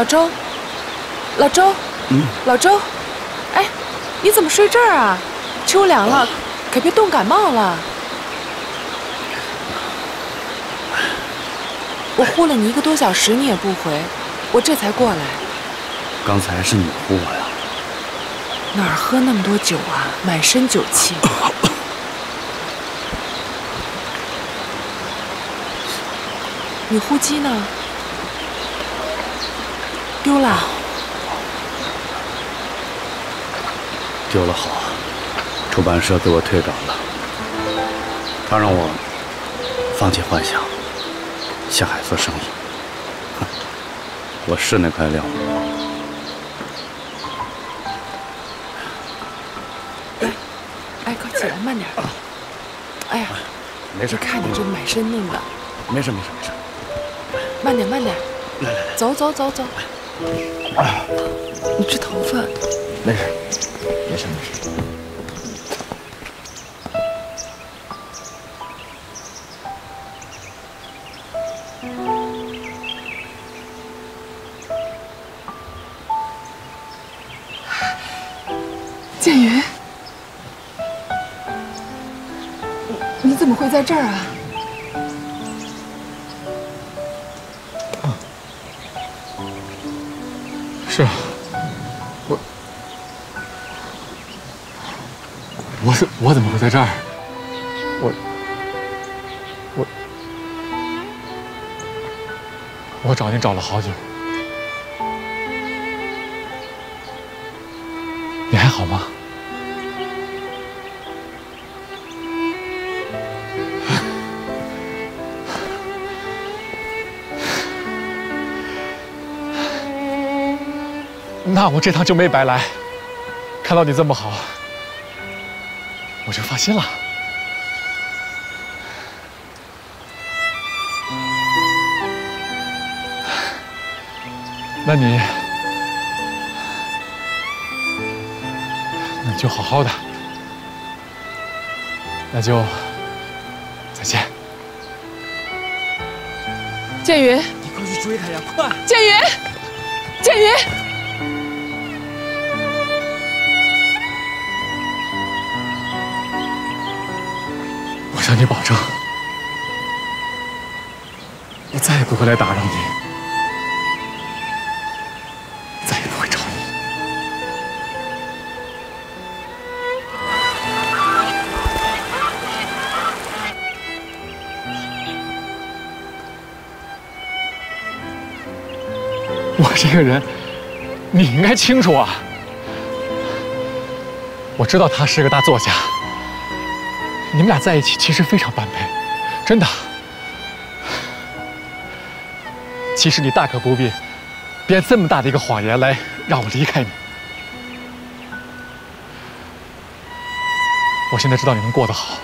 老周，老周，嗯，老周，哎，你怎么睡这儿啊？秋凉了，可别冻感冒了。我呼了你一个多小时，你也不回，我这才过来。刚才是你呼我呀？哪儿喝那么多酒啊？满身酒气。你呼机呢？丢了。丢了好，出版社给我退稿了。他让我放弃幻想，下海做生意。我是那块料。哎，快起来，慢点。哎呀，没事。看你这满身弄的。没事，没事，没事。慢点，慢点。来来来，走走走走。你这头发。没事，没事，没事。建云，你你怎么会在这儿啊？是我怎么会在这儿？我我我找你找了好久，你还好吗？那我这趟就没白来，看到你这么好，我就放心了。那你，那你就好好的，那就再见。建云，你快去追他呀，快！建云，建云。向你保证，我再也不会来打扰你，再也不会找你。我这个人，你应该清楚啊。我知道他是个大作家。你们俩在一起其实非常般配，真的。其实你大可不必编这么大的一个谎言来让我离开你。我现在知道你能过得好，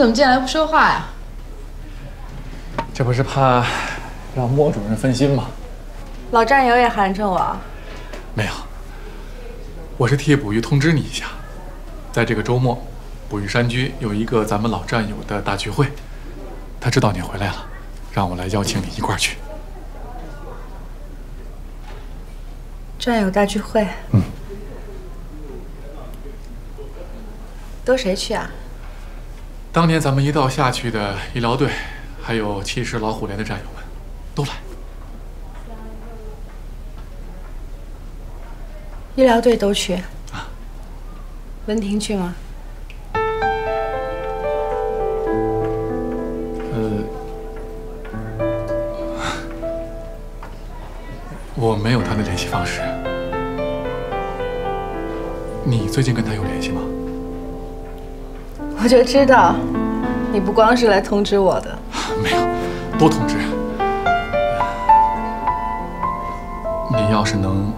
你怎么进来不说话呀？这不是怕让莫主任分心吗？老战友也寒碜我。没有，我是替捕鱼通知你一下，在这个周末，捕鱼山居有一个咱们老战友的大聚会，他知道你回来了，让我来邀请你一块儿去。战友大聚会。嗯。都谁去啊？当年咱们一道下去的医疗队，还有七十老虎连的战友们，都来。医疗队都去。啊。文婷去吗？我没有他的联系方式，你最近跟他有联系吗？我就知道，你不光是来通知我的，没有，多通知。你要是能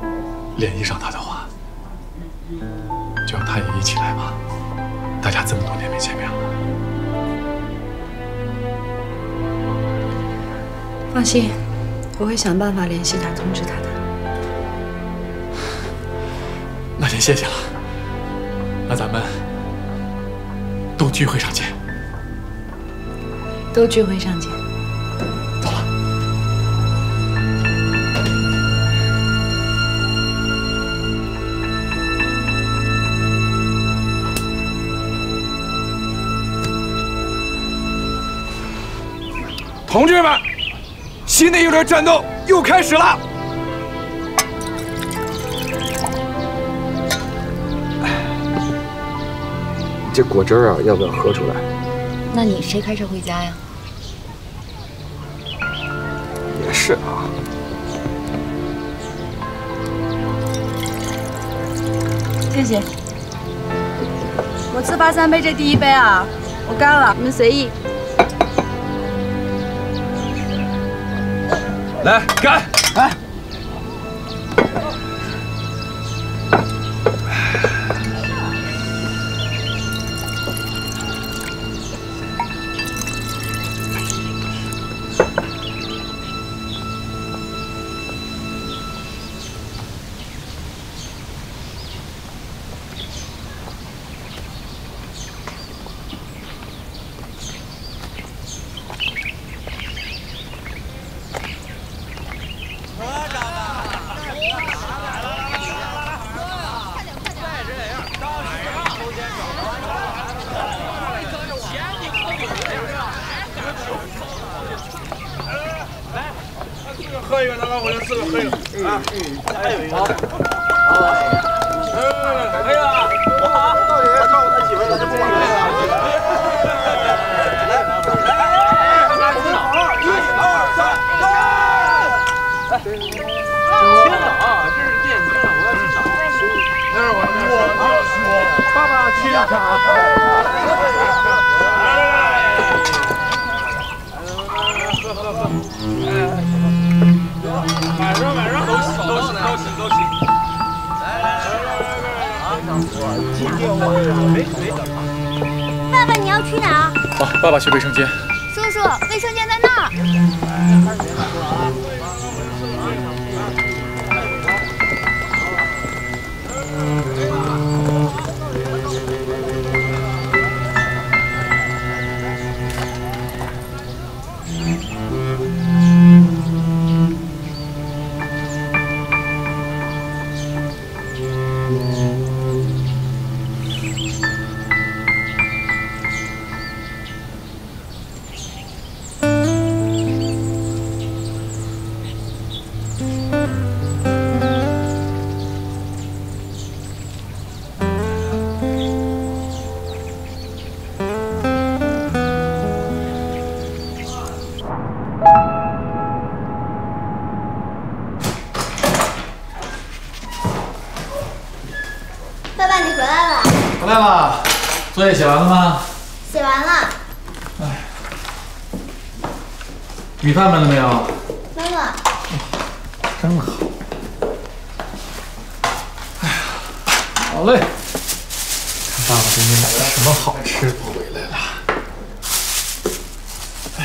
联系上他的话，就让他也一起来吧。大家这么多年没见面了，放心。我会想办法联系他，通知他的。那先谢谢了。那咱们都聚会上见。都聚会上见。走了。同志们。新的一轮战斗又开始了。这果汁啊，要不要喝出来？那你谁开车回家呀？也是啊。谢谢。我自罚三杯，这第一杯啊，我干了，你们随意。来干！米饭焖了没有？焖了。真好。哎呀，好嘞。看爸爸给你买了什么好吃的回来了。哎，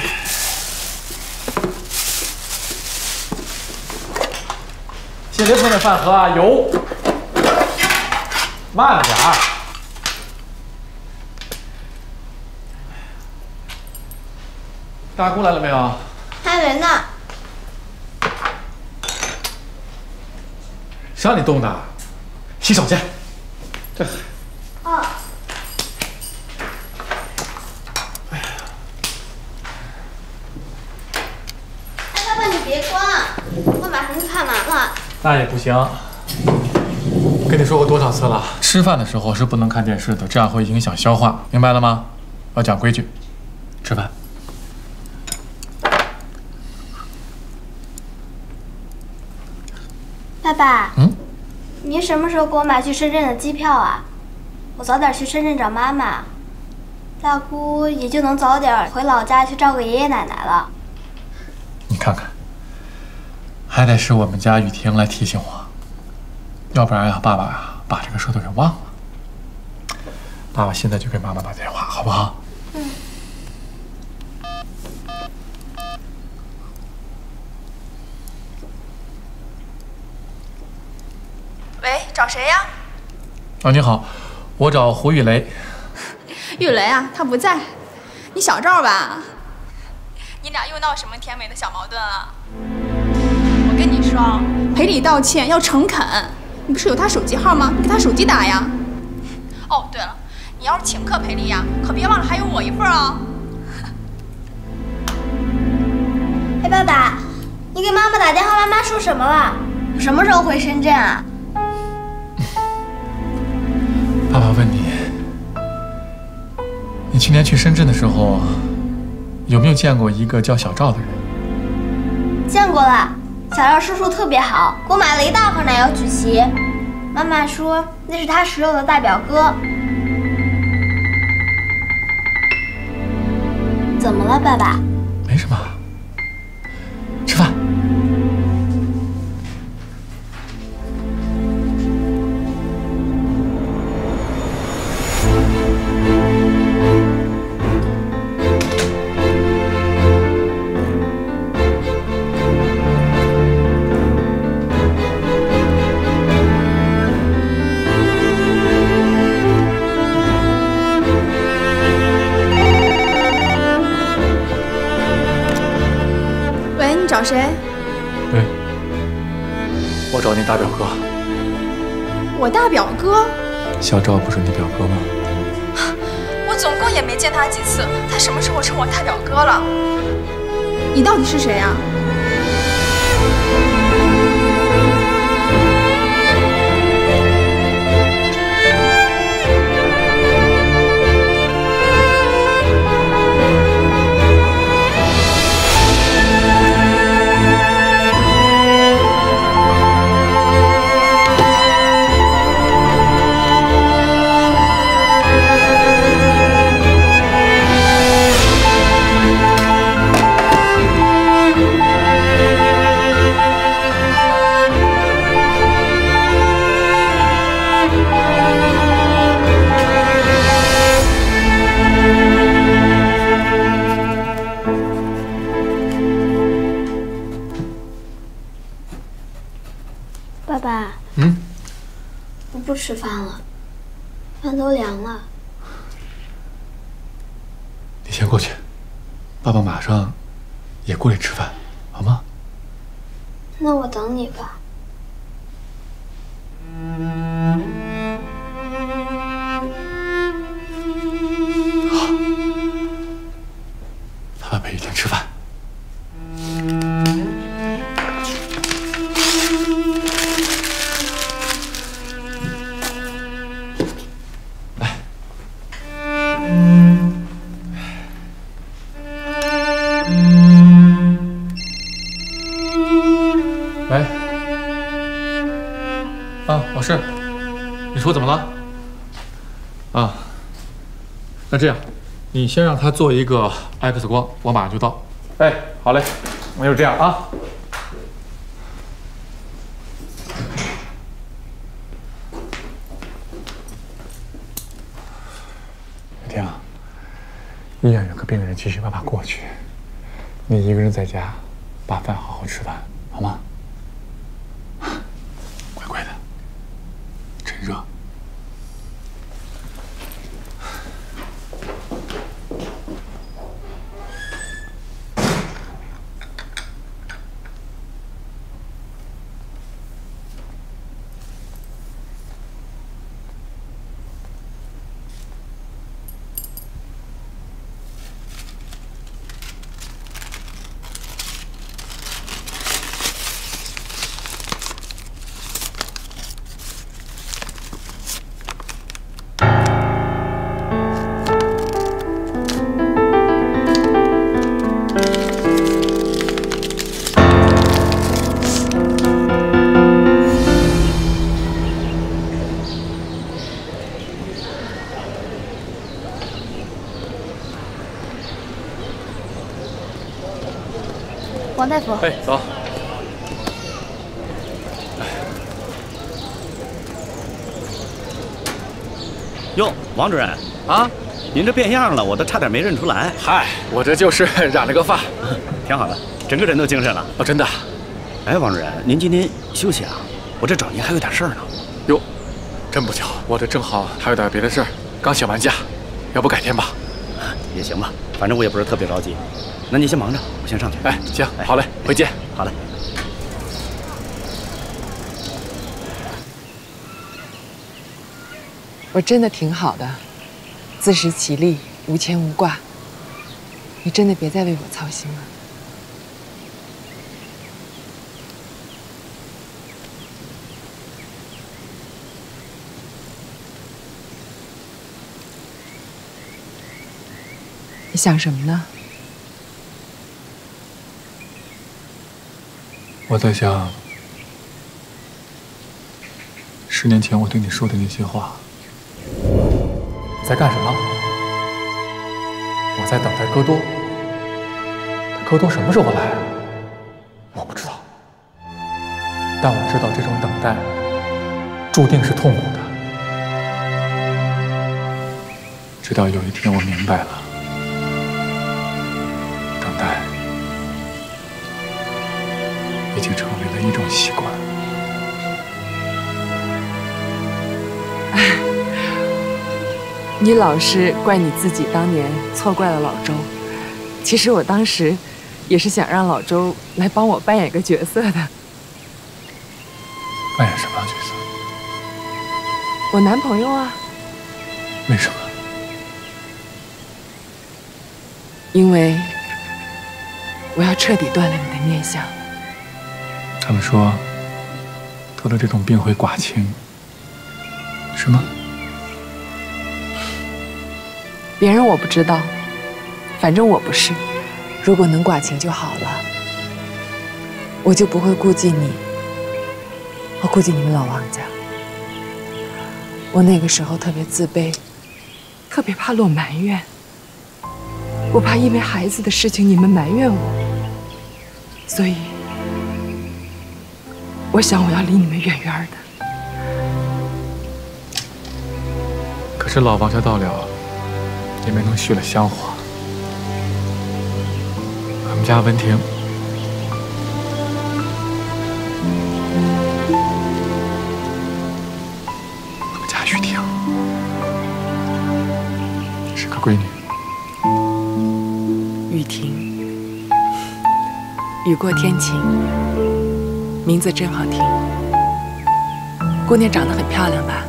先别碰那饭盒啊，油。慢点儿。大姑来了没有？还没呢。谁让你动的？洗手去。这哦。哎，爸爸你别关，我马上就看完了。那也不行。跟你说过多少次了？吃饭的时候是不能看电视的，这样会影响消化，明白了吗？要讲规矩。吃饭。爸爸，嗯，你什么时候给我买去深圳的机票啊？我早点去深圳找妈妈，大姑也就能早点回老家去照顾爷爷奶奶了。你看看，还得是我们家雨婷来提醒我，要不然呀，爸爸呀把这个事都给忘了。爸爸现在就给妈妈打电话，好不好？嗯。喂，找谁呀？啊，你好，我找胡玉雷。玉雷啊，他不在。你小赵吧？你俩又闹什么甜美的小矛盾了？我跟你说，赔礼道歉要诚恳。你不是有他手机号吗？你给他手机打呀。哦，对了，你要是请客赔礼呀，可别忘了还有我一份哦。哎，爸爸，你给妈妈打电话，妈妈说什么了？什么时候回深圳啊？爸爸问你，你去年去深圳的时候，有没有见过一个叫小赵的人？见过了，小赵叔叔特别好，给我买了一大盒奶油曲奇。妈妈说那是他十六的大表哥。怎么了，爸爸？没什么，大表哥。我大表哥。小赵不是你表哥吗？我总共也没见他几次，他什么时候成我大表哥了？你到底是谁呀？爸你先让他做一个 X 光，我马上就到。哎，好嘞，那就这样啊。雨婷，医院有个病人急需爸爸过去，你一个人在家，王大夫，哎，走。哟，王主任啊，您这变样了，我都差点没认出来。嗨，我这就是染了个发，挺好的，整个人都精神了。哦，真的。哎，王主任，您今天休息啊？我这找您还有点事儿呢。哟，真不巧，我这正好还有点别的事儿，刚请完假，要不改天吧？也行吧，反正我也不是特别着急。那你先忙着，我先上去。哎，行，好嘞，回见。好嘞。我真的挺好的，自食其力，无牵无挂。你真的别再为我操心了。你想什么呢？我在想，十年前我对你说的那些话。在干什么？我在等待戈多。戈多什么时候来？我不知道。但我知道这种等待注定是痛苦的。直到有一天我明白了，已经成为了一种习惯。你老是怪你自己当年错怪了老周，其实我当时也是想让老周来帮我扮演个角色的。扮演什么角色？我男朋友啊。为什么？因为我要彻底断了你的念想。他们说得了这种病会寡情，是吗？别人我不知道，反正我不是。如果能寡情就好了，我就不会顾忌你，我顾忌你们老王家。我那个时候特别自卑，特别怕落埋怨。我怕因为孩子的事情你们埋怨我，所以我想我要离你们远远的。可是老王家到了。也没能续了香火。我们家文婷，我们家雨婷，是个闺女。雨婷，雨过天晴，名字真好听。姑娘长得很漂亮吧？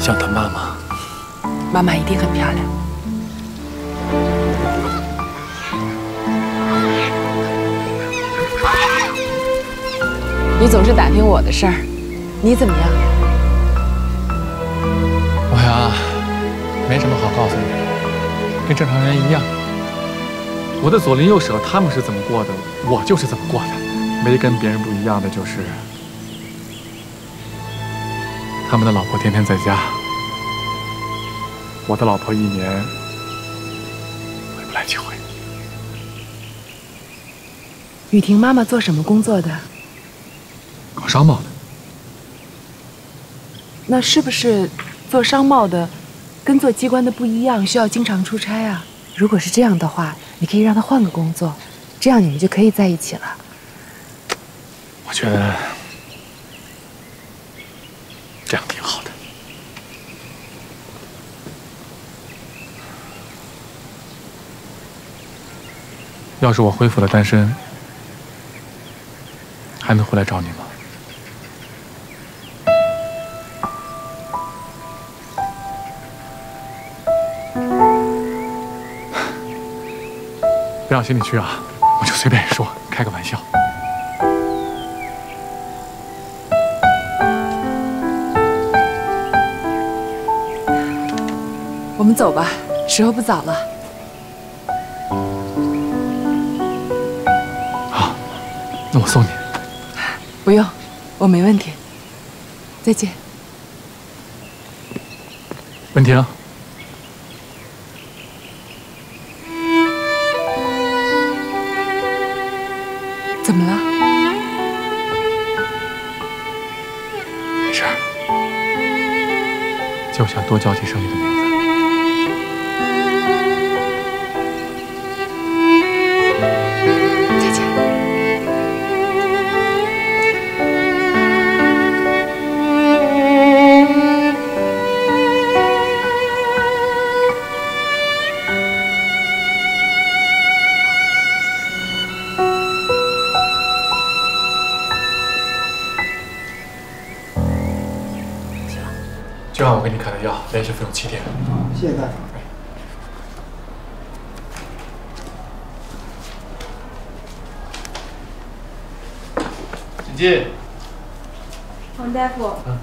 像她妈妈。妈妈一定很漂亮。你总是打听我的事儿，你怎么样？我呀，没什么好告诉你的，跟正常人一样。我的左邻右舍他们是怎么过的，我就是怎么过的。没跟别人不一样的就是，他们的老婆天天在家。我的老婆一年回不来几回。雨婷妈妈做什么工作的？搞商贸的。那是不是做商贸的跟做机关的不一样，需要经常出差啊？如果是这样的话，你可以让她换个工作，这样你们就可以在一起了。我觉得这样挺好的。要是我恢复了单身，还能回来找你吗？别往心里去啊，我就随便说，开个玩笑。你走吧时候不早了。好那我送你。不用我没问题。再见。文婷怎么了？没事儿。就想多叫几声你的名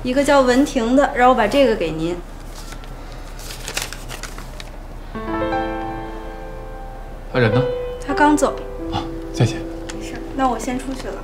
一个叫文婷的，让我把这个给您。他人呢？他刚走。啊，再见。是，那我先出去了。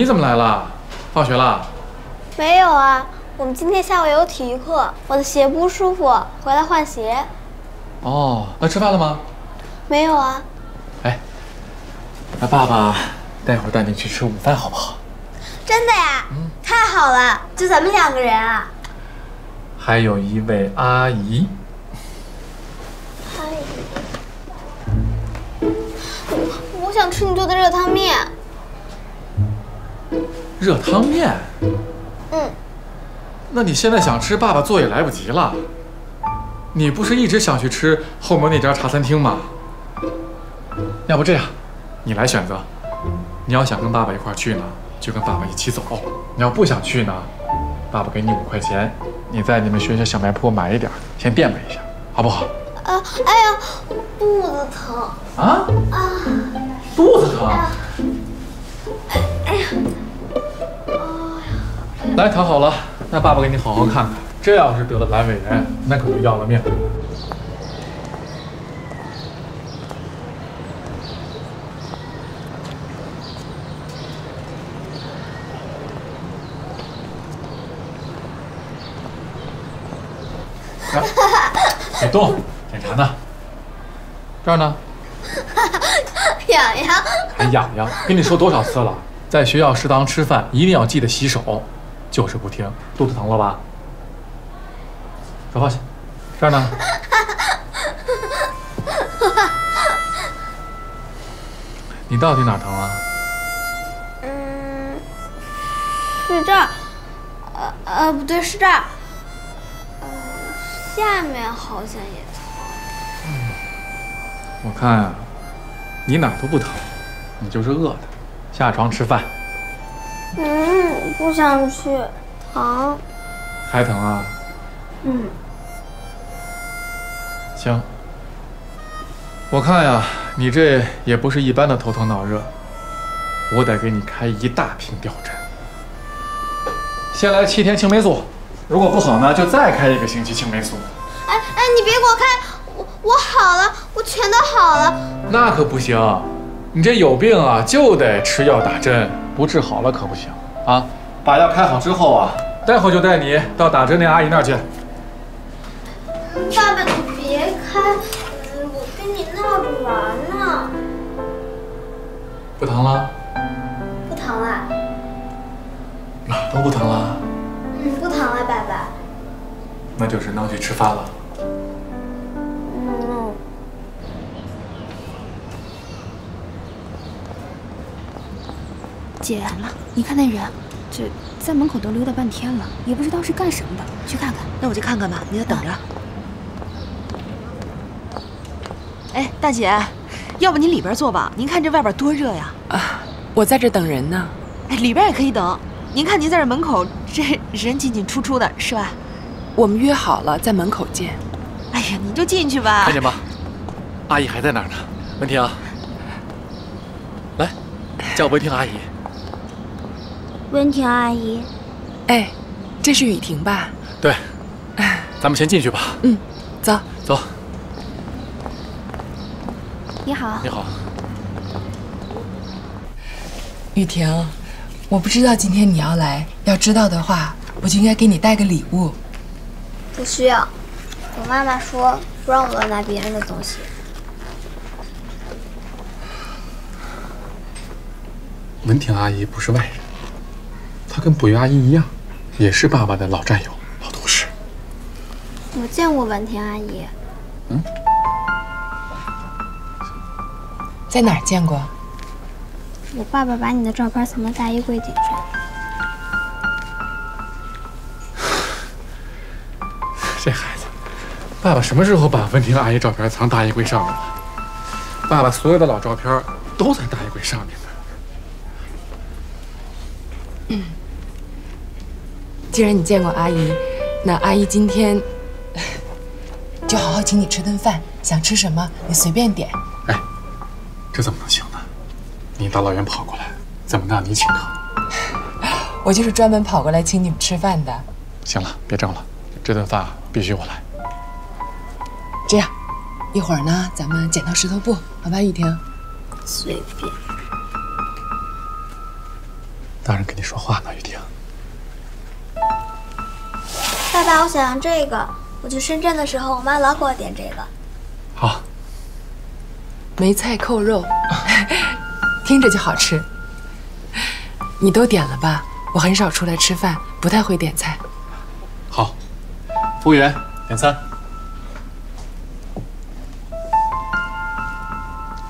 你怎么来了？放学了？没有啊，我们今天下午有体育课，我的鞋不舒服，回来换鞋。哦，那吃饭了吗？没有啊，哎，那爸爸待会儿带你去吃午饭好不好？真的呀？太好了，就咱们两个人啊。还有一位阿姨。热汤面？嗯，那你现在想吃，爸爸做也来不及了。你不是一直想去吃后门那家茶餐厅吗？要不这样，你来选择。你要想跟爸爸一块去呢，就跟爸爸一起走；你要不想去呢，爸爸给你五块钱，你在你们学校小卖铺买一点，先垫吧一下，好不好？啊，哎呀，肚子疼。啊？啊，肚子疼？来，躺好了，那爸爸给你好好看看。这要是得了阑尾炎，那可就要了命了。来，别动，检查呢。这儿呢？痒痒。还痒痒？跟你说多少次了，在学校食堂吃饭一定要记得洗手，就是不听。肚子疼了吧？手放下。这儿呢？你到底哪儿疼啊？嗯，是这儿。呃呃，不对，是这儿。呃，下面好像也疼。我看啊、你哪儿都不疼，你就是饿的。下床吃饭。嗯，不想去，疼。还疼啊？嗯，行。我看呀，你这也不是一般的头疼脑热，我得给你开一大瓶吊针。先来七天青霉素，如果不好呢，就再开一个星期青霉素。哎哎，你别给我开，我我好了，我全都好了。那可不行，你这有病啊，就得吃药打针，不治好了可不行啊！把药开好之后啊，待会就带你到打针那阿姨那儿去。爸爸，你别开，嗯我跟你闹着玩呢。不疼了？不疼了？哪都不疼了？嗯，不疼了，爸爸。那就是能去吃饭了。姐，你看那人，这在门口都溜达半天了，也不知道是干什么的，去看看。那我去看看吧，你在等着。哎，大姐，要不您里边坐吧？您看这外边多热呀！啊，我在这等人呢。哎，里边也可以等。您看您在这门口，这人进进出出的，是吧？我们约好了在门口见。哎呀，您就进去吧。看见吧，阿姨还在那儿呢。文婷，来，叫文婷阿姨。文婷阿姨，哎，这是雨婷吧？对，咱们先进去吧。嗯，走走。你好，你好，雨婷，我不知道今天你要来，要知道的话，我就应该给你带个礼物。不需要。我妈妈说不让我乱拿别人的东西。文婷阿姨不是外人，她跟捕鱼阿姨一样，也是爸爸的老战友、老同事。我见过文婷阿姨，嗯在哪儿见过？我爸爸把你的照片藏在大衣柜底下。这孩子，爸爸什么时候把文婷阿姨照片藏大衣柜上面了？爸爸所有的老照片都在大衣柜上面既然你见过阿姨，那阿姨今天 就好好请你吃顿饭，想吃什么你随便点。哎，这怎么能行呢？你大老远跑过来，怎么让你请客？我就是专门跑过来请你们吃饭的。行了，别争了，这顿饭必须我来。这样，一会儿呢，咱们剪刀石头布，好吧，雨婷？随便。大人跟你说话呢，雨婷。爸爸，我想要这个。我去深圳的时候，我妈老给我点这个。好，梅菜扣肉，听着就好吃。你都点了吧？我很少出来吃饭，不太会点菜。好，服务员点餐。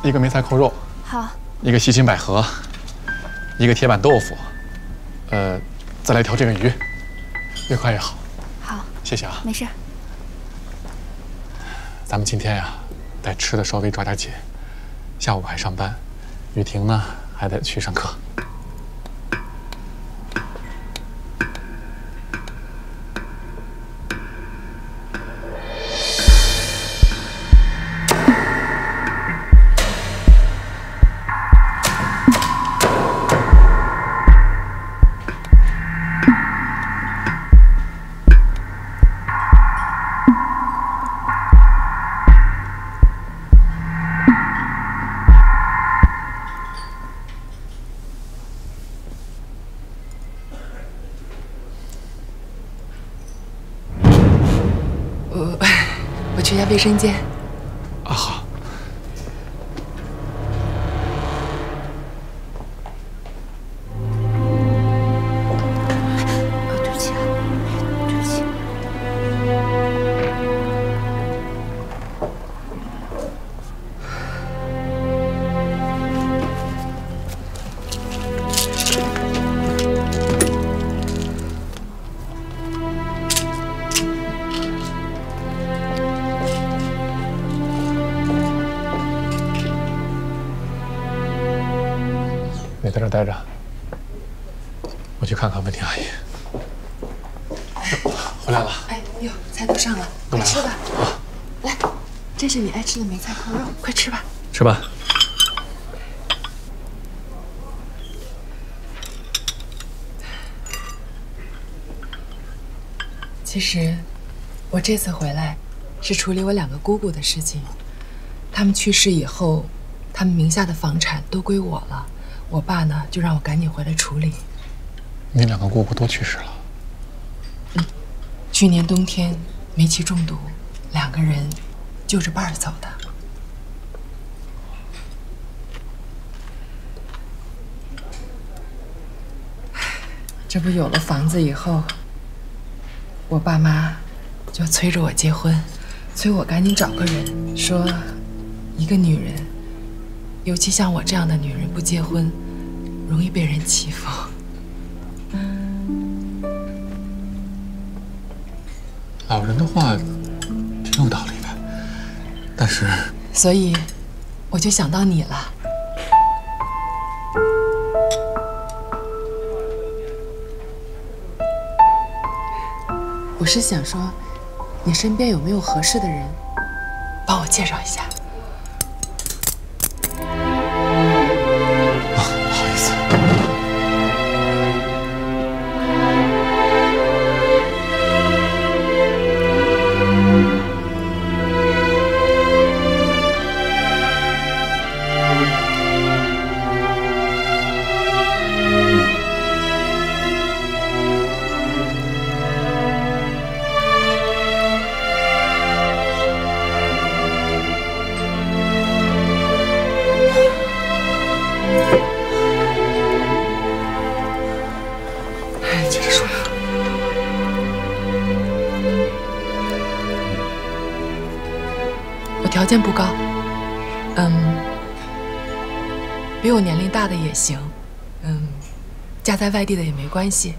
一个梅菜扣肉，好，一个西芹百合，一个铁板豆腐，呃，再来条这个鱼，越快越好。好，谢谢啊。没事。咱们今天呀，得吃的稍微抓点紧，下午还上班，雨婷呢还得去上课。卫生间。这次回来是处理我两个姑姑的事情。他们去世以后，他们名下的房产都归我了。我爸呢，就让我赶紧回来处理。你两个姑姑都去世了，去年冬天煤气中毒，两个人就着伴儿走的。这不有了房子以后，我爸妈就催着我结婚，催我赶紧找个人，说一个女人，尤其像我这样的女人，不结婚容易被人欺负。老人的话挺有道理的，但是所以我就想到你了。我是想说，你身边有没有合适的人，帮我介绍一下？件不高，嗯，比我年龄大的也行，嗯，家在外地的也没关系。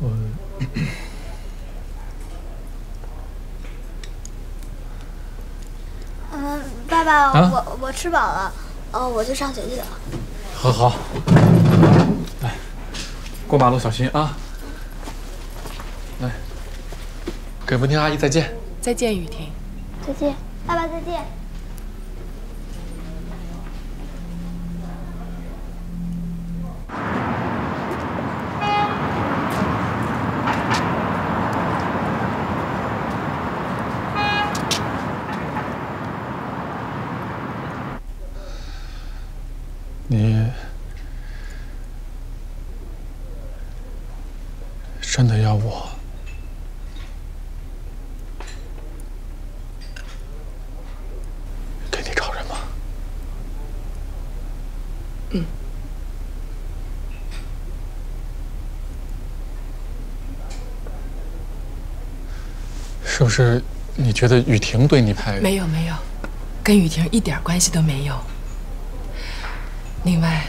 我嗯，爸爸，啊我我吃饱了，哦，我去上学去了。好好，来，过马路小心啊！来，跟文婷阿姨再见。再见，雨婷。再见，爸爸再见。你真的要我给你找人吗？嗯。是你觉得雨婷对你太……没有没有，跟雨婷一点关系都没有。另外，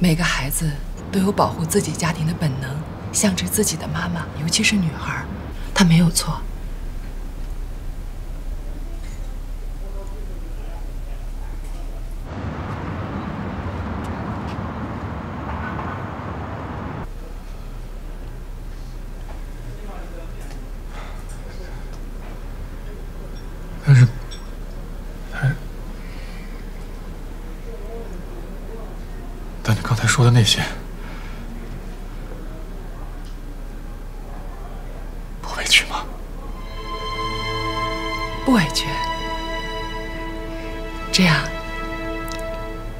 每个孩子都有保护自己家庭的本能，向着自己的妈妈，尤其是女孩，她没有错。说的那些，不委屈吗？不委屈。这样，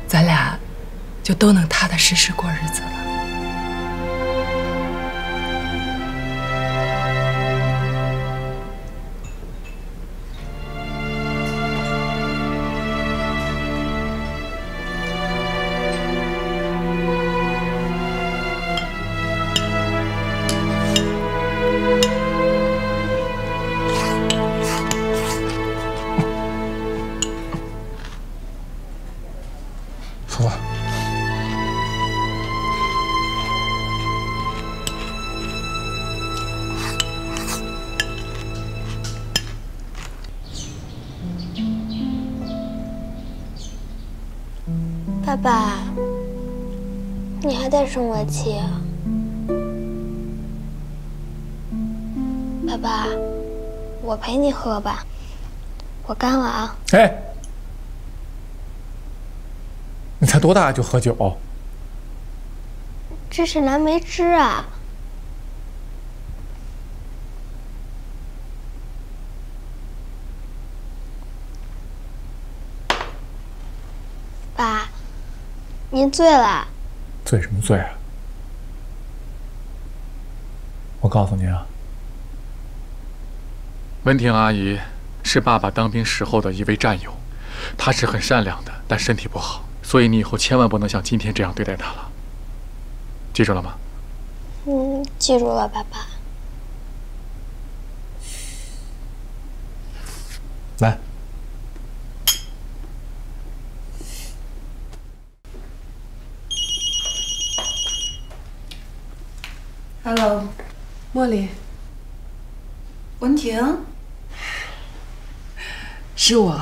咱俩就都能踏踏实实过日子了。陪你喝吧，我干了啊。哎，你才多大就喝酒？这是蓝莓汁啊。爸，您醉了。醉什么醉啊？我告诉你啊，文婷阿姨是爸爸当兵时候的一位战友，她是很善良的，但身体不好，所以你以后千万不能像今天这样对待她了，记住了吗？嗯，记住了，爸爸。来，Hello，茉莉，文婷，是我，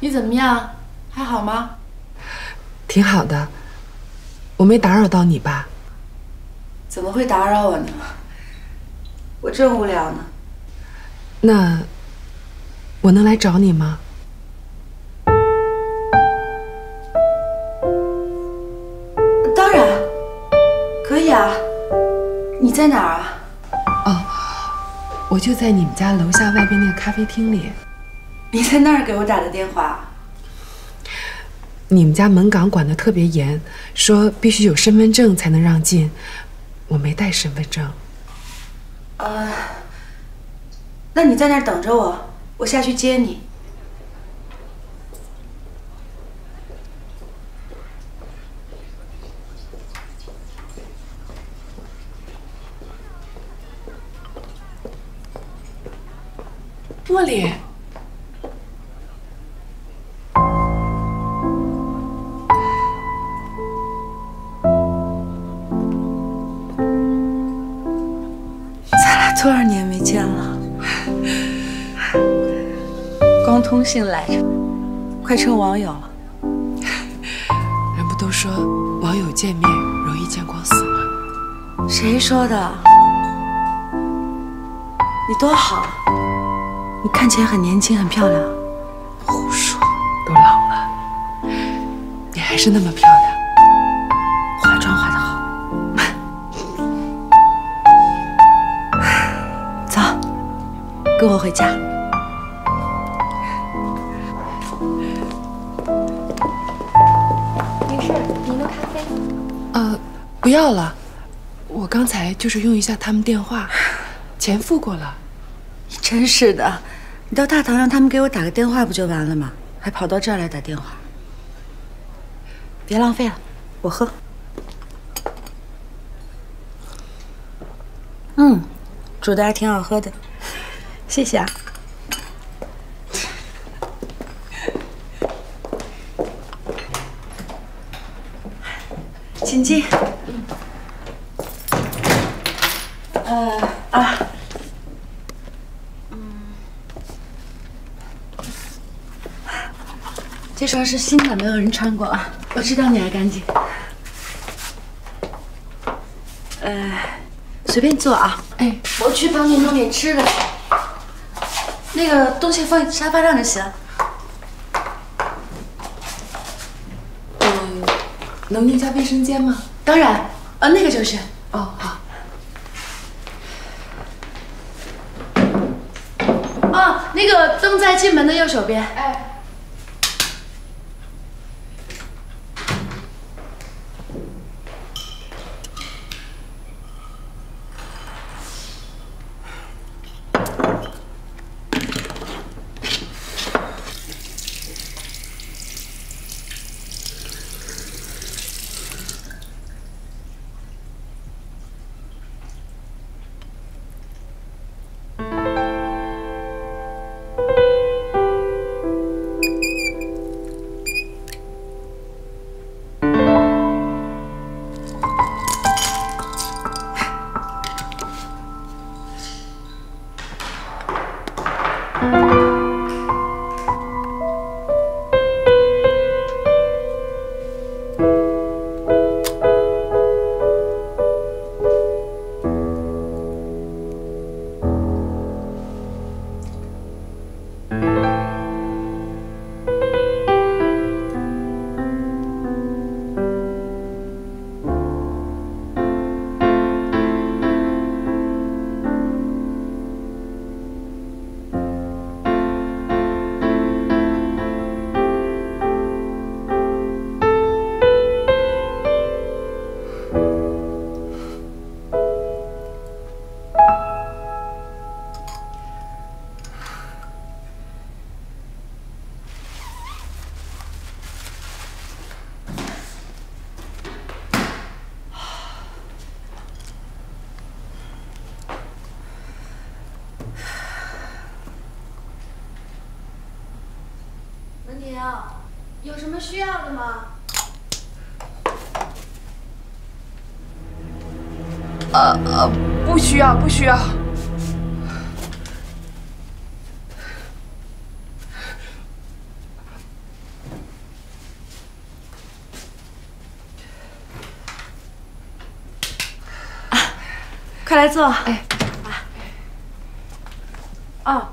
你怎么样？还好吗？挺好的。我没打扰到你吧？怎么会打扰我呢？我正无聊呢。那我能来找你吗？当然，可以啊。你在哪儿啊？哦，我就在你们家楼下外边那个咖啡厅里。你在那儿给我打的电话？你们家门岗管得特别严，说必须有身份证才能让进。我没带身份证。呃，那你在那儿等着我，我下去接你。茉莉。咱俩多少年没见了？光通信来着，快成网友了。人不都说网友见面容易见光死吗？谁说的？你多好。你看起来很年轻，很漂亮。胡说，都老了，你还是那么漂亮。化妆化得好。走，跟我回家。女士，您的咖啡。呃，不要了，我刚才就是用一下他们电话，钱付过了。你真是的，你到大堂让他们给我打个电话不就完了吗？还跑到这儿来打电话。别浪费了，我喝。嗯，煮的还挺好喝的，谢谢啊。请进。呃啊，嗯，这双是新的，没有人穿过啊。我知道你爱干净。呃，随便坐啊。哎，我去帮你弄点吃的。那个东西放沙发上就行。嗯，能用下卫生间吗？当然，啊，那个就是。哦，好。啊，那个灯在进门的右手边。需要的吗？呃呃，不需要，不需要。快来坐。哎，哦，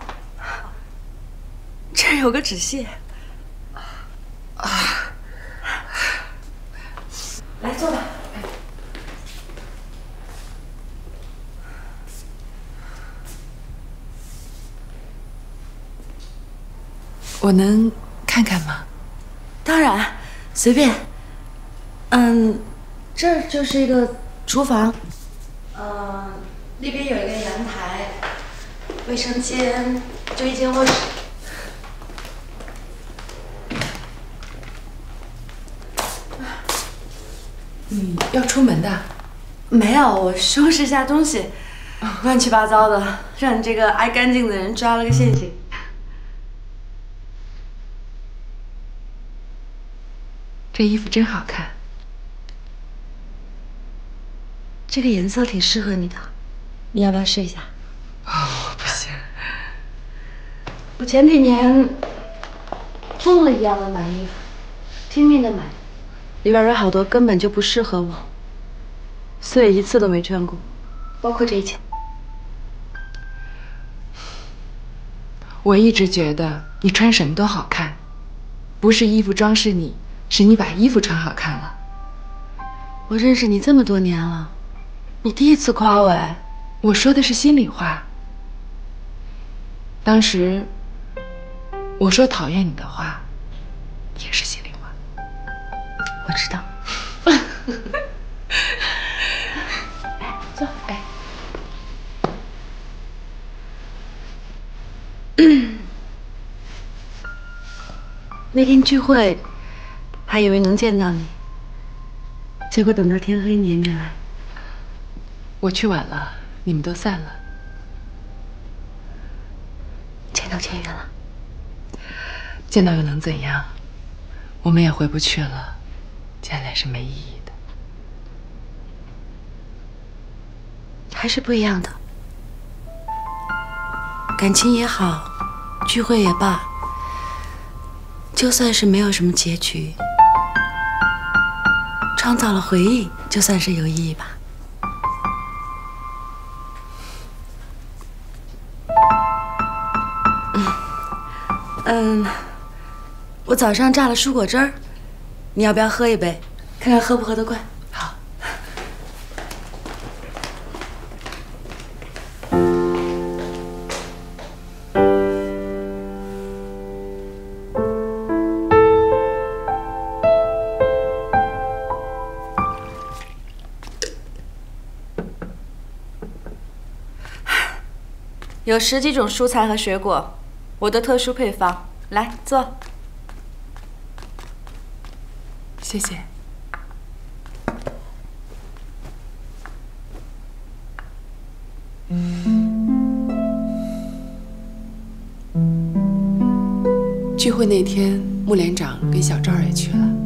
这儿有个纸屑。来坐吧。我能看看吗？当然，随便。嗯，这儿就是一个厨房，呃，那边有一个阳台，卫生间，就一间卧室。你要出门的？没有，我收拾一下东西，乱七八糟的，让你这个爱干净的人抓了个现行。这衣服真好看。这个颜色挺适合你的，你要不要试一下？哦，不行。我前几年疯了一样的买衣服，拼命的买，里边有好多根本就不适合我，所以一次都没穿过，包括这一件。我一直觉得你穿什么都好看，不是衣服装饰你，是你把衣服穿好看了。我认识你这么多年了，你第一次夸我哎，我说的是心里话。当时我说讨厌你的话，也是心里话。我知道。哎，坐，哎。那天聚会，还以为能见到你，结果等到天黑你也没来。我去晚了，你们都散了。见到千源了，见到又能怎样？我们也回不去了，见来是没意义的。还是不一样的，感情也好，聚会也罢，就算是没有什么结局，创造了回忆，就算是有意义吧。嗯，我早上榨了蔬果汁儿，你要不要喝一杯？看看喝不喝得惯。有十几种蔬菜和水果，我的特殊配方。来坐。谢谢。聚会那天，穆连长跟小赵也去了。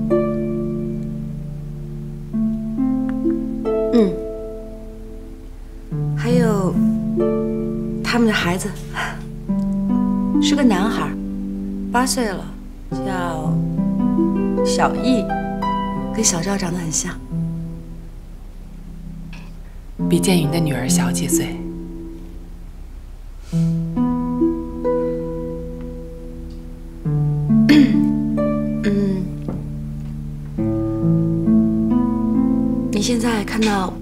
八岁了，叫小易，跟小赵长得很像。比建云的女儿小几岁。嗯，你现在看到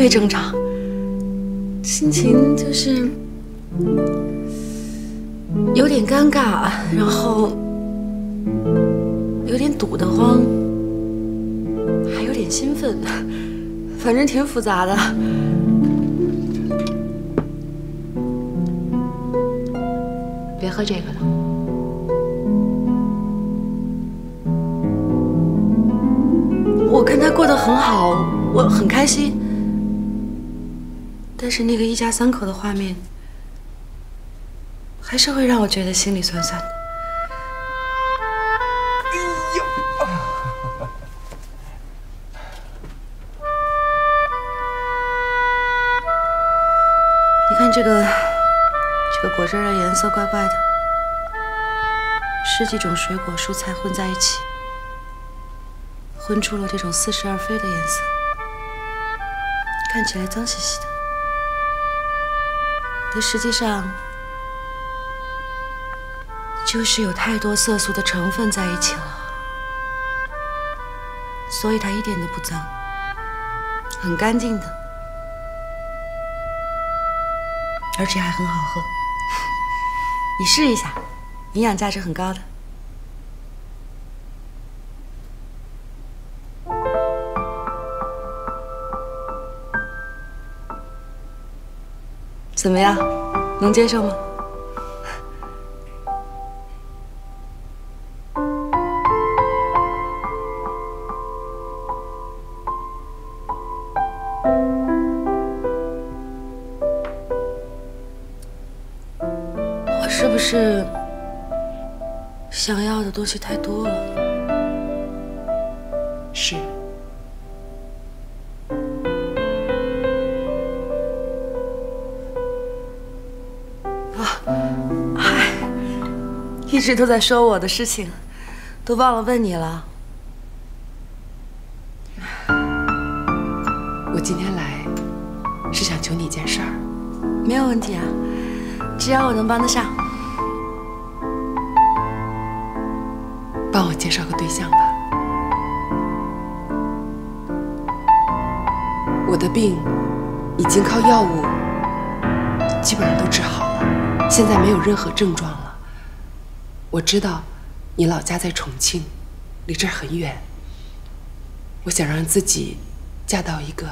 别正常，心情就是有点尴尬，然后有点堵得慌。还有点兴奋，反正挺复杂的。别喝这个了。我跟他过得很好，我很开心。但是那个一家三口的画面，还是会让我觉得心里酸酸的。你看这个，这个果汁的颜色怪怪的，十几种水果蔬菜混在一起，混出了这种似是而非的颜色，看起来脏兮兮的，但实际上就是有太多色素的成分在一起了，所以它一点都不脏，很干净的。而且还很好喝，你试一下，营养价值很高的。怎么样，能接受吗？我是不是想要的东西太多直都在说我的事情，都忘了问你了。我今天来是想求你一件事儿，没有问题啊，只要我能帮得上。帮我介绍个对象吧。我的病已经靠药物基本上都治好了，现在没有任何症状了。我知道你老家在重庆，离这儿很远。我想让自己嫁到一个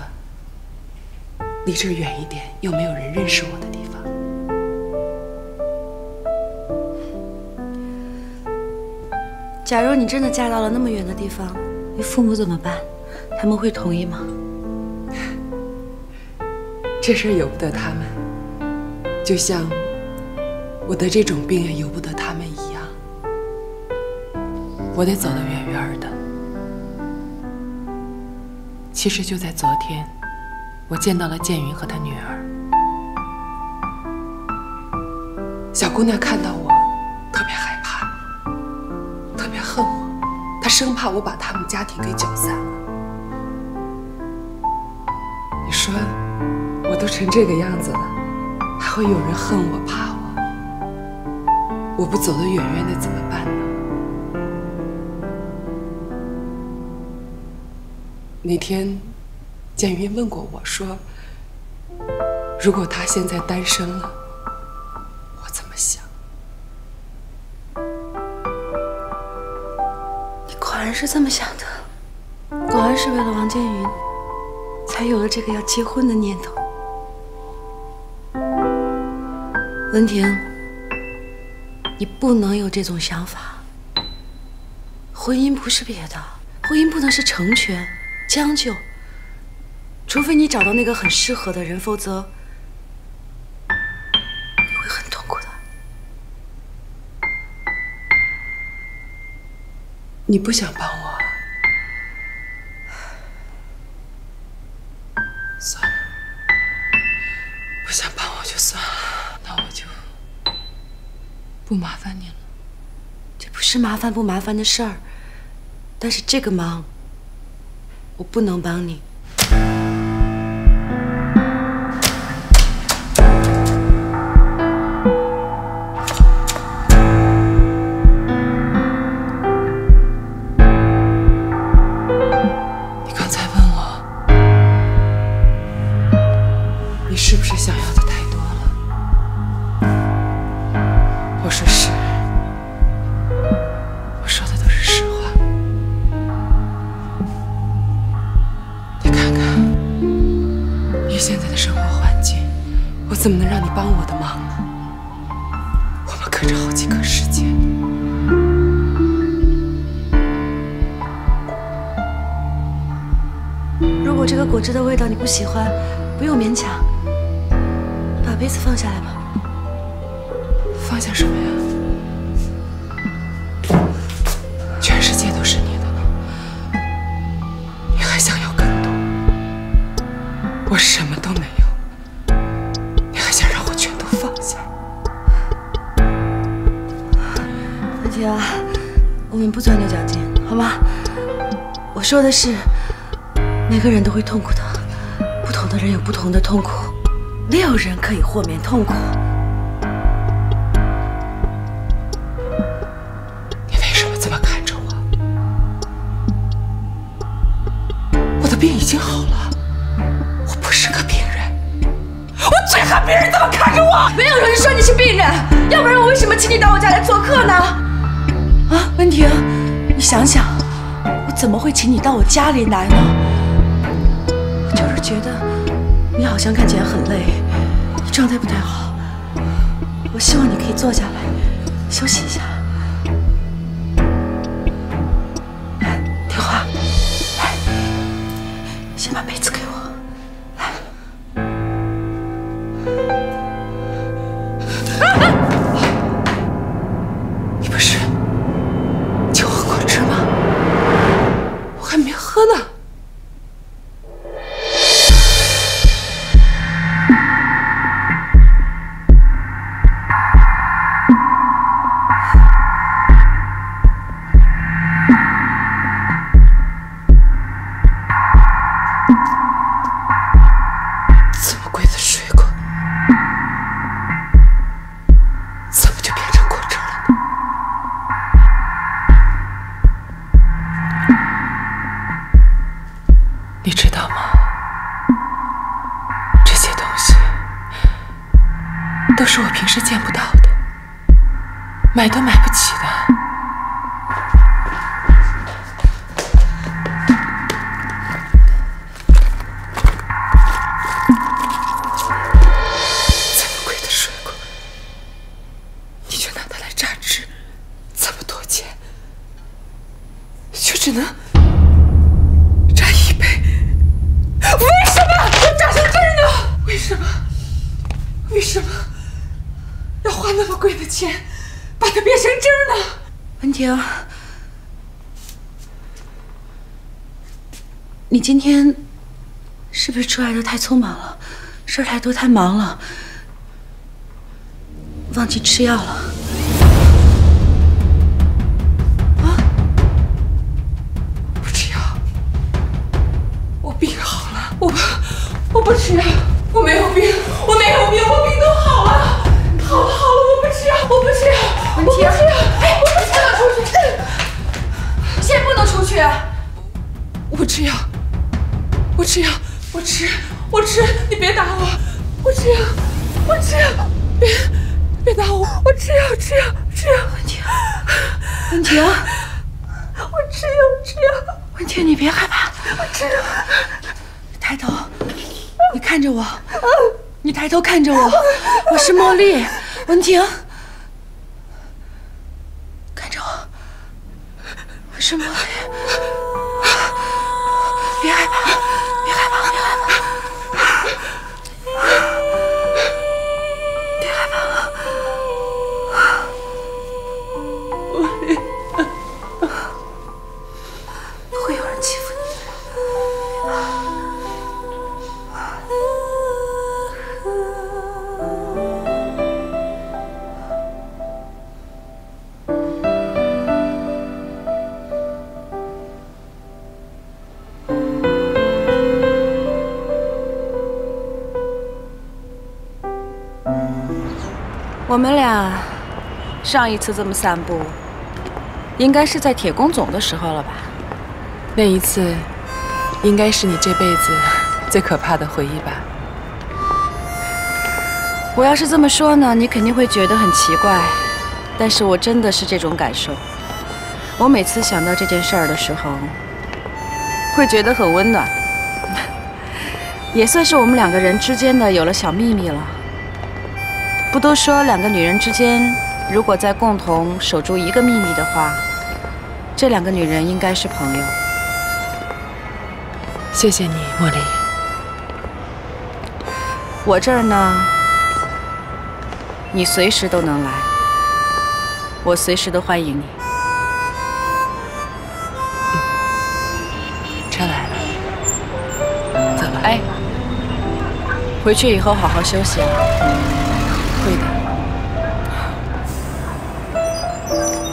离这儿远一点又没有人认识我的地方。假如你真的嫁到了那么远的地方，你父母怎么办？他们会同意吗？这事儿由不得他们，就像我得这种病也由不得他。我得走得远远的。其实就在昨天，我见到了建云和他女儿。小姑娘看到我，特别害怕，特别恨我，她生怕我把他们家庭给搅散了。你说，我都成这个样子了，还会有人恨我、怕我？我不走得远远的怎么那天，建云问过我说：“如果他现在单身了，我怎么想？”你果然是这么想的，果然是为了王建云，才有了这个要结婚的念头。文婷，你不能有这种想法。婚姻不是别的，婚姻不能是成全。将就，除非你找到那个很适合的人，否则你会很痛苦的。你不想帮我，算了，不想帮我就算了，那我就不麻烦你了。这不是麻烦不麻烦的事儿，但是这个忙。我不能帮你。欢，不用勉强，把杯子放下来吧。放下什么呀？全世界都是你的了，你还想要更多？我什么都没有，你还想让我全都放下？文婷啊，我们不钻牛角尖，好吗？我说的是，每个人都会痛苦的痛苦，没有人可以豁免痛苦。你为什么这么看着我？我的病已经好了，我不是个病人，我最恨别人这么看着我。没有人说你是病人，要不然我为什么请你到我家来做客呢？啊，文婷，你想想，我怎么会请你到我家里来呢？我就是觉得你好像看起来很累，你状态不太好，我希望你可以坐下来休息一下。忙了，忘记吃药了。看着我，我是茉莉，文婷，上一次这么散步，应该是在铁工总的时候了吧？那一次，应该是你这辈子 最可怕的回忆吧。我要是这么说呢，你肯定会觉得很奇怪，但是我真的是这种感受。我每次想到这件事儿的时候，会觉得很温暖，也算是我们两个人之间的有了小秘密了。不都说两个女人之间，如果再共同守住一个秘密的话，这两个女人应该是朋友。谢谢你，茉莉。我这儿呢，你随时都能来，我随时都欢迎你。车来了，走了。哎，回去以后好好休息啊。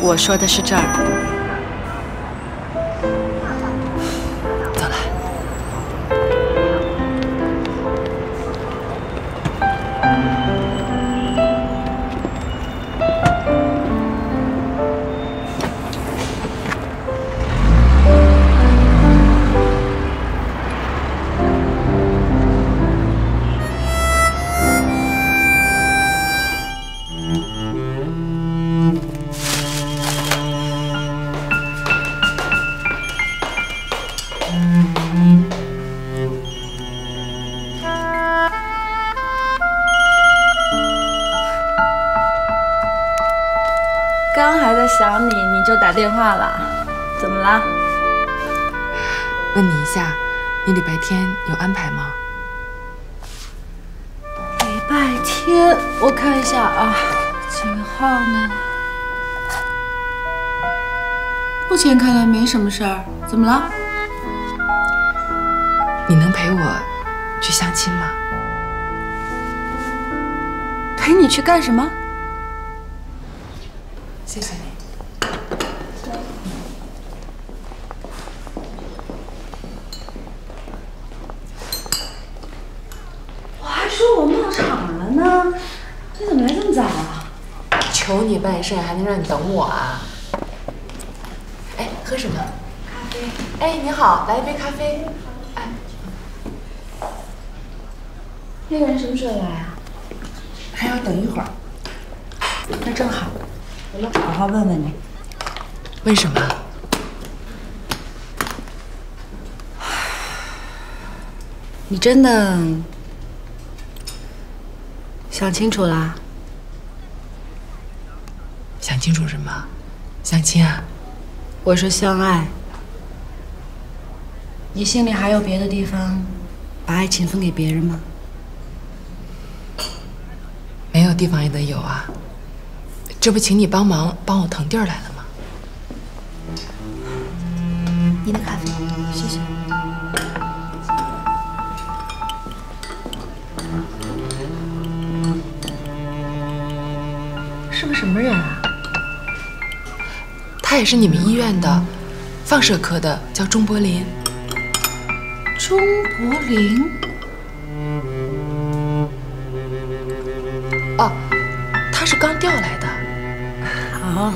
我说的是这儿。电话了，怎么了？问你一下，你礼拜天有安排吗？礼拜天，我看一下啊，几号呢？目前看来没什么事儿，怎么了？你能陪我去相亲吗？陪你去干什么？谢谢你。我还说我冒场了呢，你怎么来这么早啊？求你办事还能让你等我啊？哎，喝什么？咖啡。哎，你好，来一杯咖啡。哎，那个人什么时候来啊？还要等一会儿。那正好，我们好好问问你。为什么？你真的想清楚啦？想清楚什么？相亲啊？我说相爱。你心里还有别的地方，把爱情分给别人吗？没有地方也得有啊。这不请你帮忙帮我腾地儿来了吗？你的咖啡，谢谢。是个什么人啊？他也是你们医院的放射科的，叫钟柏林。钟柏林？哦，他是刚调来的。哦，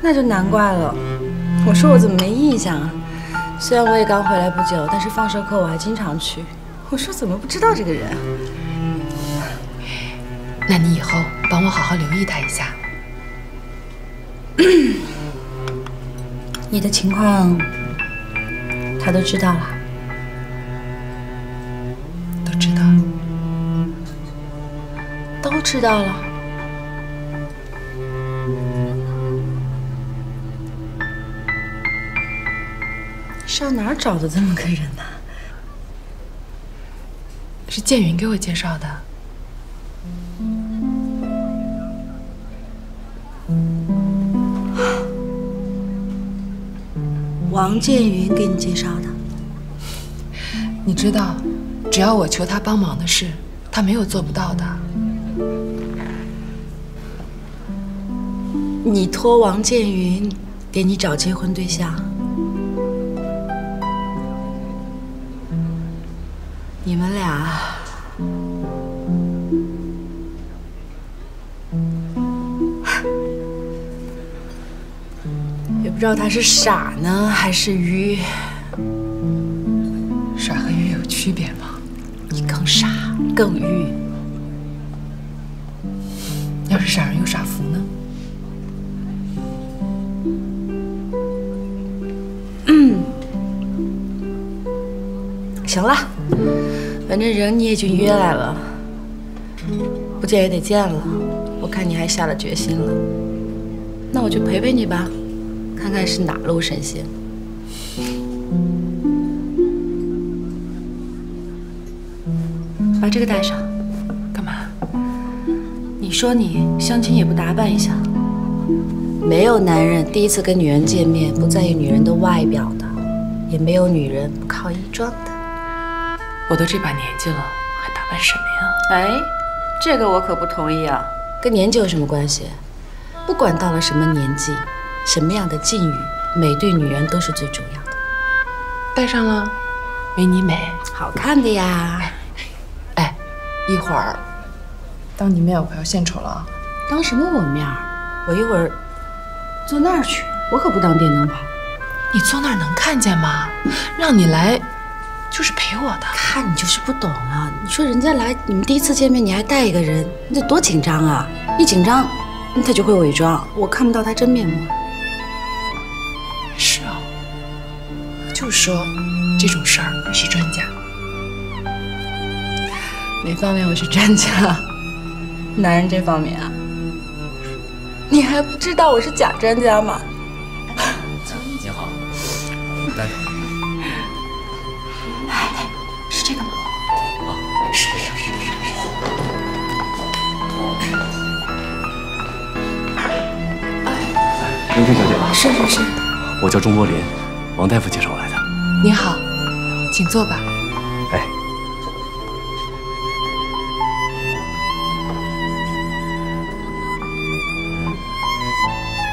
那就难怪了。我说我怎么没印象啊？虽然我也刚回来不久，但是放射科我还经常去。我说怎么不知道这个人？那你以后帮我好好留意他一下。你的情况他都知道了。都知道。都知道了。上哪儿找的这么个人呢？是建云给我介绍的。王建云给你介绍的。你知道，只要我求他帮忙的事，他没有做不到的。你托王建云给你找结婚对象，你们俩不知道他是傻呢还是愚。傻和愚有区别吗？你更傻，更愚。要是傻人有傻福呢？嗯行了，反正人你已经约来了，不见也得见了。我看你还下了决心了，那我就陪陪你吧，看看是哪路神仙。把这个带上，干嘛？你说你相亲也不打扮一下？没有男人第一次跟女人见面不在意女人的外表的，也没有女人不靠衣装的。我都这把年纪了，还打扮什么呀？哎，这个我可不同意啊！跟年纪有什么关系？不管到了什么年纪，什么样的境遇，美对女人都是最重要的。戴上了，没你美，好看的呀！哎，一会儿当你面我可要献丑了啊！当什么我面？我一会儿坐那儿去，我可不当电灯泡。你坐那儿能看见吗？让你来。就是陪我的，看你就是不懂了。你说人家来，你们第一次见面，你还带一个人，你得多紧张啊！一紧张，他就会伪装，我看不到他真面目。说这种事儿你是专家，哪方面我是专家？男人这方面啊，你还不知道我是假专家吗？你好，来。是这个吗？啊，是是是是是。刘婷小姐。是是是。我叫钟柏林，王大夫介绍我你好，请坐吧。哎。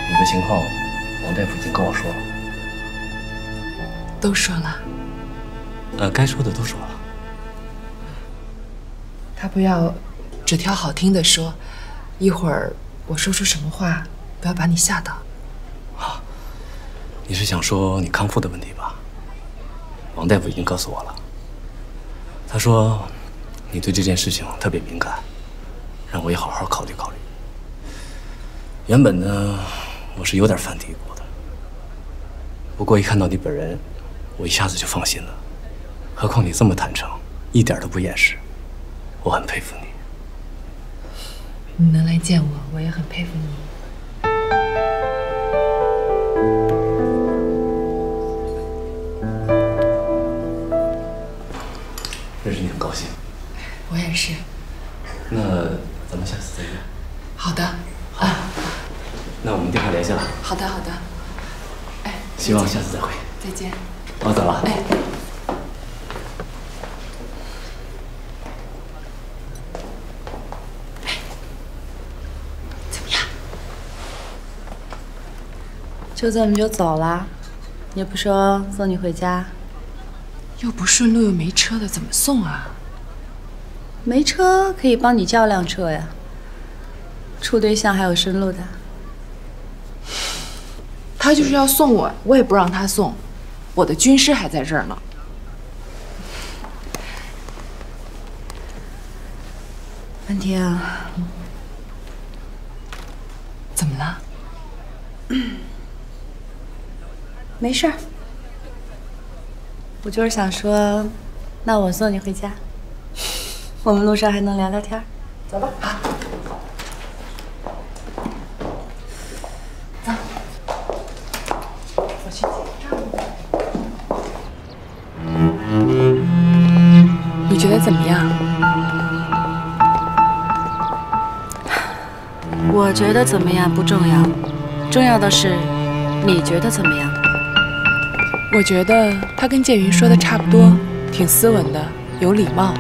你的情况，王大夫已经跟我说了。都说了。呃，该说的都说了。他不要只挑好听的说，一会儿我说出什么话，不要把你吓到。啊，你是想说你康复的问题吧？王大夫已经告诉我了，他说你对这件事情特别敏感，让我也好好考虑考虑。原本呢，我是有点犯嘀咕的，不过一看到你本人，我一下子就放心了。何况你这么坦诚，一点都不掩饰，我很佩服你。你能来见我，我也很佩服你。是。那咱们下次再约。好的。啊。那我们电话联系了。好的，好的。哎，希望下次再会。再见。我走了。哎。怎么样？就这么就走了？也不说送你回家？又不顺路又没车的，怎么送啊？没车可以帮你叫辆车呀。处对象还有顺路的。他就是要送我，我也不让他送。我的军师还在这儿呢。文婷，怎么了？没事儿。我就是想说，那我送你回家，我们路上还能聊聊天。走吧。走。我去结账。你觉得怎么样？我觉得怎么样不重要，重要的是你觉得怎么样。我觉得他跟建云说的差不多，挺斯文的，有礼貌。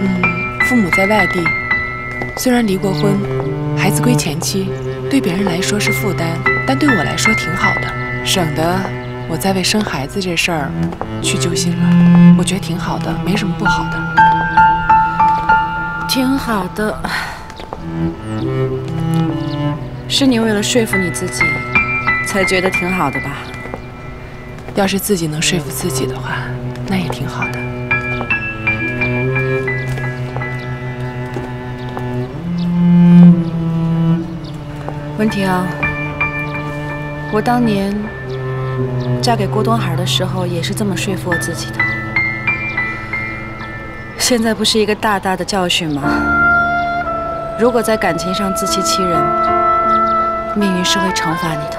嗯，父母在外地，虽然离过婚，孩子归前妻，对别人来说是负担，但对我来说挺好的，省得我再为生孩子这事儿去揪心了。我觉得挺好的，没什么不好的。挺好的，是你为了说服你自己，才觉得挺好的吧？要是自己能说服自己的话，那也挺好的。文婷，我当年嫁给郭东海的时候，也是这么说服我自己的。现在不是一个大大的教训吗？如果在感情上自欺欺人，命运是会惩罚你的。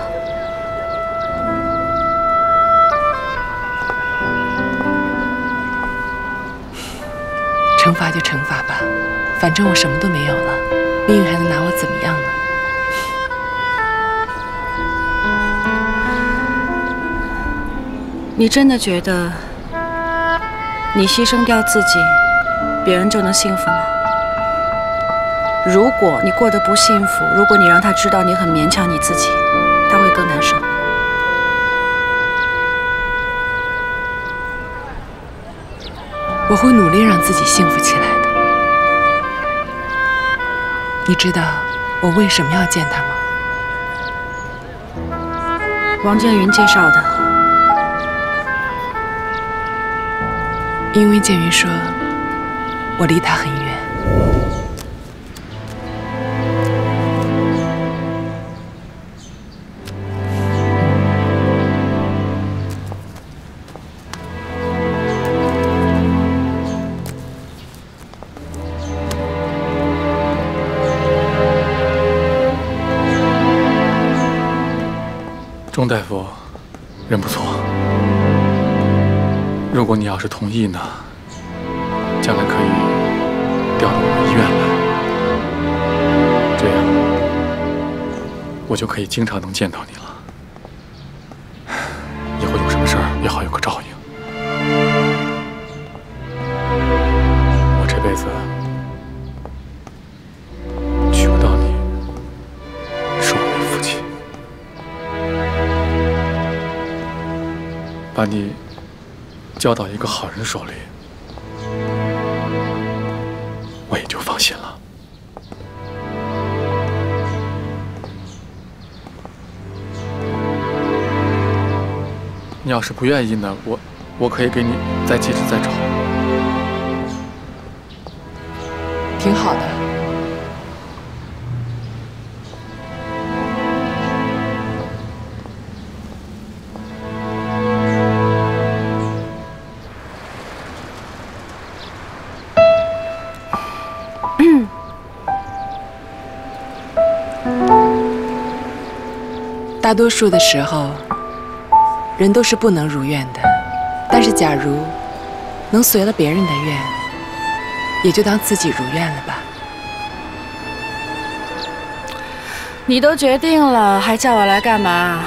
惩罚就惩罚吧，反正我什么都没有了，命运还能拿我怎么样呢？你真的觉得你牺牲掉自己，别人就能幸福吗？如果你过得不幸福，如果你让他知道你很勉强你自己，他会更难受。我会努力让自己幸福起来的。你知道我为什么要见他吗？王建云介绍的。因为建云说，我离他很远。钟大夫，人不错。如果你要是同意呢，将来可以调到我们医院来，这样我就可以经常能见到你交到一个好人手里，我也就放心了。你要是不愿意呢，我我可以给你再接着再找。挺好的。大多数的时候，人都是不能如愿的。但是，假如能随了别人的愿，也就当自己如愿了吧。你都决定了，还叫我来干嘛？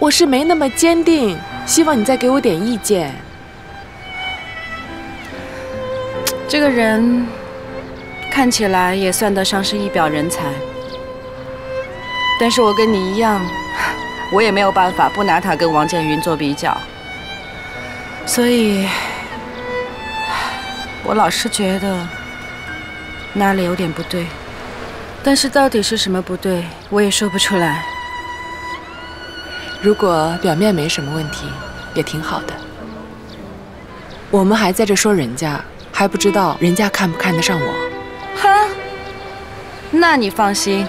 我是没那么坚定，希望你再给我点意见。这个人看起来也算得上是一表人才，但是我跟你一样，我也没有办法不拿他跟王建云做比较，所以，我老是觉得哪里有点不对，但是到底是什么不对，我也说不出来。如果表面没什么问题，也挺好的。我们还在这说人家。还不知道人家看不看得上我，哼，那你放心，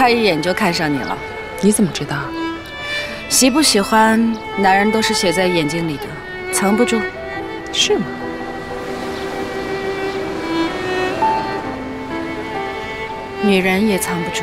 他一眼就看上你了。你怎么知道？喜不喜欢男人都是写在眼睛里的，藏不住。是吗？女人也藏不住。